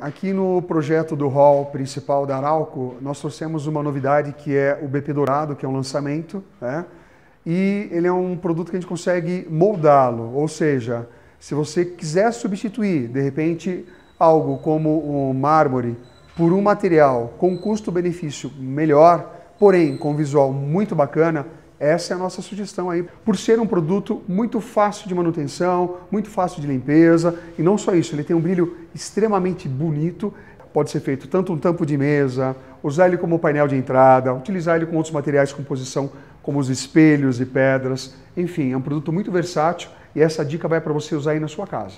Aqui no projeto do hall principal da Arauco, nós trouxemos uma novidade que é o BP Dourado, que é um lançamento, né? e ele é um produto que a gente consegue moldá-lo, ou seja, se você quiser substituir, de repente, algo como o mármore por um material com custo-benefício melhor, porém com visual muito bacana, essa é a nossa sugestão aí, por ser um produto muito fácil de manutenção, muito fácil de limpeza, e não só isso, ele tem um brilho extremamente bonito, pode ser feito tanto um tampo de mesa, usar ele como painel de entrada, utilizar ele com outros materiais de composição, como os espelhos e pedras, enfim, é um produto muito versátil e essa dica vai para você usar aí na sua casa.